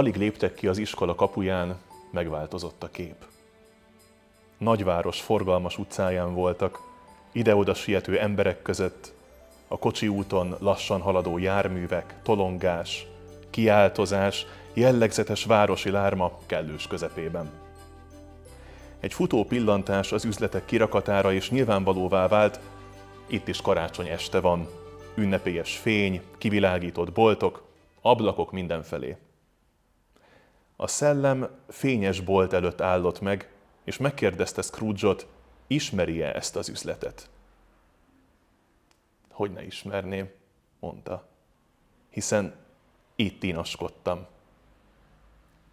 Alig léptek ki az iskola kapuján, megváltozott a kép. Nagyváros forgalmas utcáján voltak, ide-oda siető emberek között, a kocsi úton lassan haladó járművek, tolongás, kiáltozás, jellegzetes városi lárma kellős közepében. Egy futó pillantás az üzletek kirakatára és nyilvánvalóvá vált, itt is karácsony este van, ünnepélyes fény, kivilágított boltok, ablakok mindenfelé. A szellem fényes bolt előtt állott meg, és megkérdezte Scrooge-ot, ismeri-e ezt az üzletet. Hogy ne ismerném, mondta, hiszen itt inaskodtam.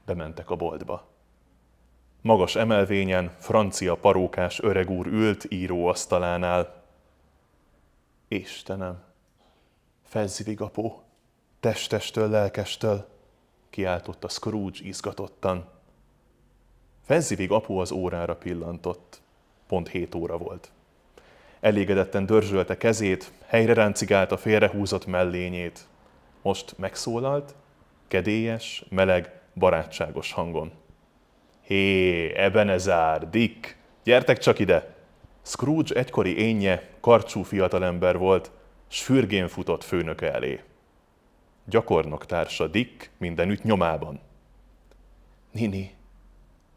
Bementek a boltba. Magas emelvényen francia parókás öreg úr ült íróasztalánál. Istenem, Fezzivigapó, testestől, lelkestől, kiáltotta Scrooge izgatottan. Fezzivig apu az órára pillantott. Pont hét óra volt. Elégedetten dörzsölte kezét, helyre ráncigált a félrehúzott mellényét. Most megszólalt, kedélyes, meleg, barátságos hangon. Hé, Ebenezár, Dick, gyertek csak ide! Scrooge egykori énje, karcsú fiatalember volt, s fürgén futott főnöke elé. Gyakornok társa Dick mindenütt nyomában. Nini,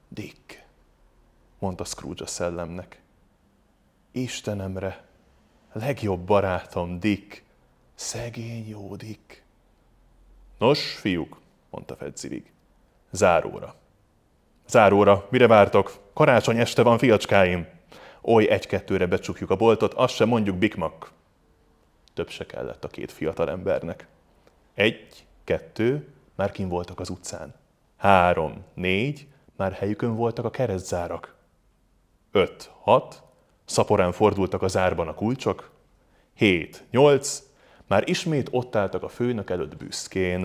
Dick, mondta Scrooge a szellemnek. Istenemre, legjobb barátom Dick, szegény jó Dick. Nos, fiúk, mondta Fedzivig, záróra. Záróra, mire vártok? Karácsony este van, fiacskáim. Oly egy-kettőre becsukjuk a boltot, azt sem mondjuk bikmak. Több se kellett a két fiatal embernek. Egy, kettő, már kim voltak az utcán. Három, négy, már helyükön voltak a keresztzárak. Öt, hat, szaporán fordultak az árban a kulcsok. Hét, nyolc, már ismét ott álltak a főnök előtt büszkén,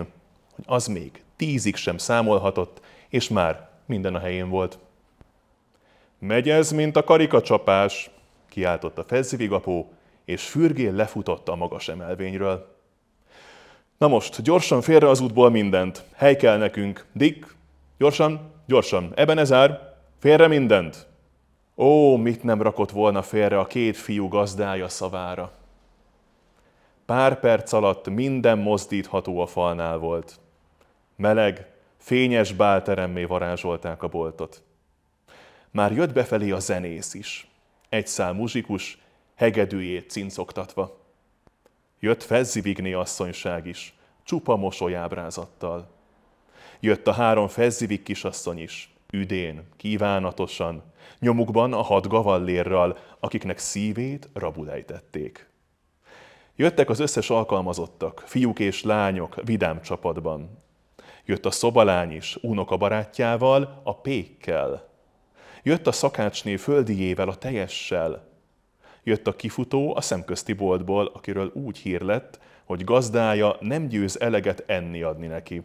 hogy az még tízig sem számolhatott, és már minden a helyén volt. Megy ez, mint a karikacsapás, kiáltotta Fezzivigapó, és fürgén lefutott a magas emelvényről. Na most, gyorsan félre az útból mindent. Hely kell nekünk. Dick, gyorsan, gyorsan. Ebenezár, félre mindent. Ó, mit nem rakott volna félre a két fiú gazdája szavára. Pár perc alatt minden mozdítható a falnál volt. Meleg, fényes bálteremmé varázsolták a boltot. Már jött befelé a zenész is. Egy szál muzsikus, hegedűjét cincogtatva. Jött Fezzivigné asszonyság is, csupa mosolyábrázattal. Jött a három Fezzivig kisasszony is, üdén, kívánatosan, nyomukban a hat gavallérral, akiknek szívét rabul ejtették. Jöttek az összes alkalmazottak, fiúk és lányok, vidám csapatban. Jött a szobalány is, unoka barátjával, a pékkel. Jött a szakácsné földiével, a teljessel, Jött a kifutó a szemközti boltból, akiről úgy hír lett, hogy gazdája nem győz eleget enni adni neki.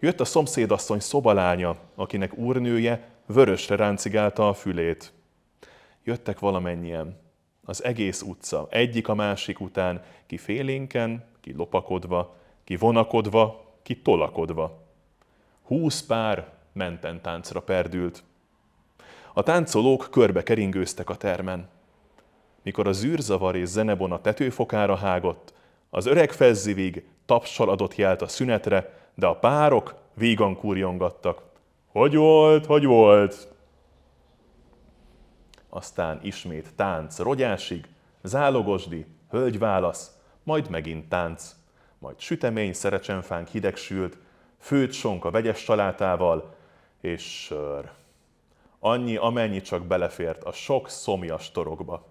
Jött a szomszédasszony szobalánya, akinek úrnője vörösre ráncigálta a fülét. Jöttek valamennyien, az egész utca, egyik a másik után, ki félénken, ki lopakodva, ki vonakodva, ki tolakodva. Húsz pár menten táncra perdült. A táncolók körbe keringőztek a termen mikor a zűrzavar és zenebon a tetőfokára hágott, az öreg fezzivig tapsal adott jelt a szünetre, de a párok vígan kurjongattak. Hogy volt, hogy volt? Aztán ismét tánc rogyásig, zálogosdi, hölgyválasz, majd megint tánc, majd sütemény szerecsenfánk hidegsült, főt sonka vegyes salátával, és sör. Annyi, amennyi csak belefért a sok szomjas torokba.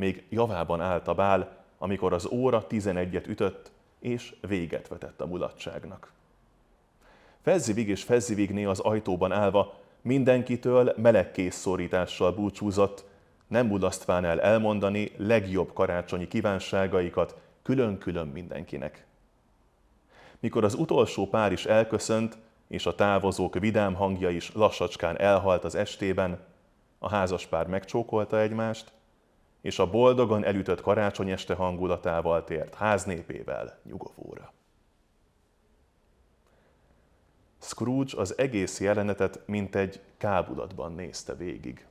Még javában állt a bál, amikor az óra tizenegyet ütött, és véget vetett a mulatságnak. Fezzivig és Fezzivigné az ajtóban állva mindenkitől melegkész szorítással búcsúzott, nem mulasztván el elmondani legjobb karácsonyi kívánságaikat külön-külön mindenkinek. Mikor az utolsó pár is elköszönt, és a távozók vidám hangja is lassacskán elhalt az estében, a házaspár megcsókolta egymást, és a boldogan elütött karácsony este hangulatával tért háznépével nyugovóra. Scrooge az egész jelenetet mint egy kábulatban nézte végig.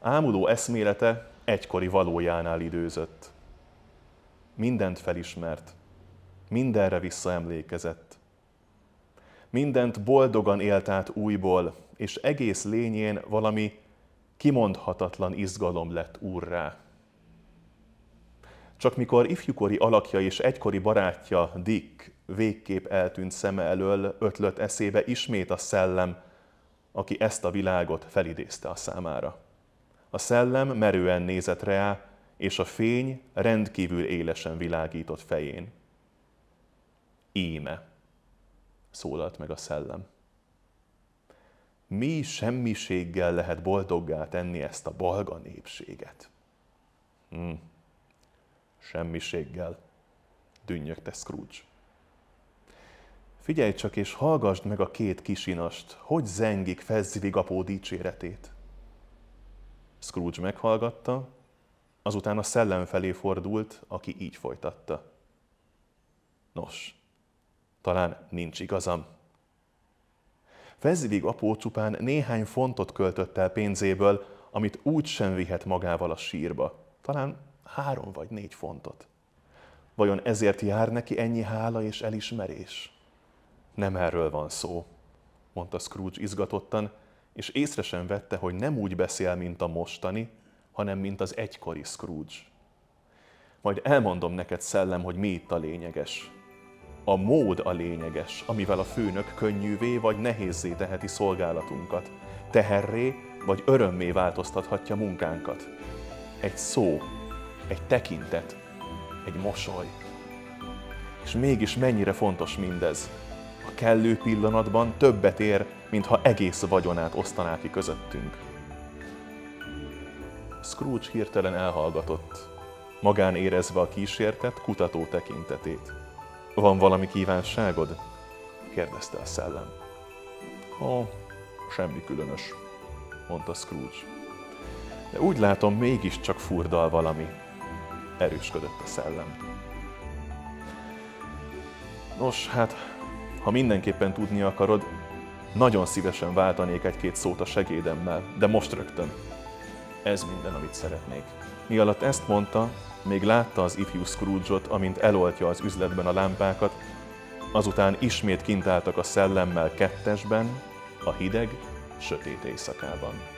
Ámuló eszmélete egykori valójánál időzött. Mindent felismert, mindenre visszaemlékezett. Mindent boldogan élt át újból, és egész lényén valami kimondhatatlan izgalom lett úrrá. Csak mikor ifjúkori alakja és egykori barátja Dick végképp eltűnt szeme elől, ötlött eszébe ismét a szellem, aki ezt a világot felidézte a számára. A szellem merően nézett rá, és a fény rendkívül élesen világított fején. Íme, szólalt meg a szellem. Mi semmiséggel lehet boldoggá tenni ezt a balga népséget? Hmm. Semmiséggel, dünnyögte Scrooge. Figyelj csak és hallgassd meg a két kisinast, hogy zengik Fezzivigapó dicséretét. Scrooge meghallgatta, azután a szellem felé fordult, aki így folytatta. Nos, talán nincs igazam. Fezzivig apó csupán néhány fontot költött el pénzéből, amit úgy sem vihet magával a sírba. Talán három vagy négy fontot. Vajon ezért jár neki ennyi hála és elismerés? Nem erről van szó, mondta Scrooge izgatottan, és észre sem vette, hogy nem úgy beszél, mint a mostani, hanem mint az egykori Scrooge. Majd elmondom neked, szellem, hogy mi itt a lényeges. A mód a lényeges, amivel a főnök könnyűvé vagy nehézzé teheti szolgálatunkat, teherré vagy örömmé változtathatja munkánkat. Egy szó, egy tekintet, egy mosoly. És mégis mennyire fontos mindez. A kellő pillanatban többet ér, mintha egész vagyonát osztaná ki közöttünk. Scrooge hirtelen elhallgatott, magán érezve a kísértet, kutató tekintetét. Van valami kívánságod? kérdezte a szellem. Ó, semmi különös, mondta Scrooge. De úgy látom, mégiscsak furdal valami, erősködött a szellem. Nos, hát, ha mindenképpen tudni akarod, nagyon szívesen váltanék egy-két szót a segédemmel, de most rögtön. Ez minden, amit szeretnék. Mi alatt ezt mondta, még látta az ifjú Scrooge-ot, amint eloltja az üzletben a lámpákat, azután ismét kint álltak a szellemmel kettesben, a hideg, sötét éjszakában.